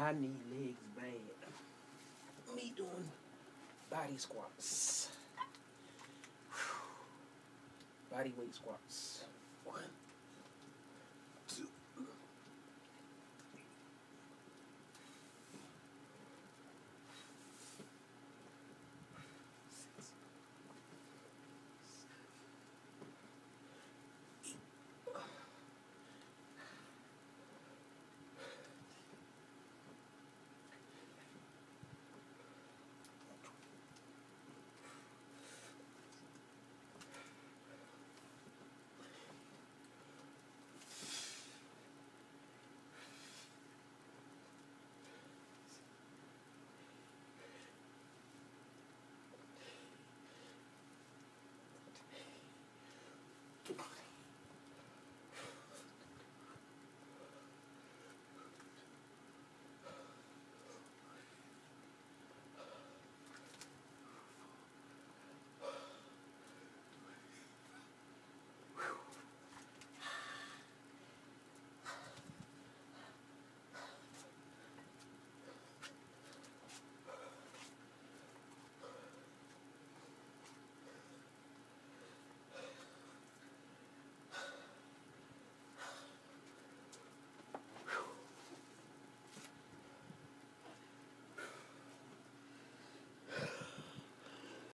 I need legs bad. Me doing body squats. Body weight squats. One,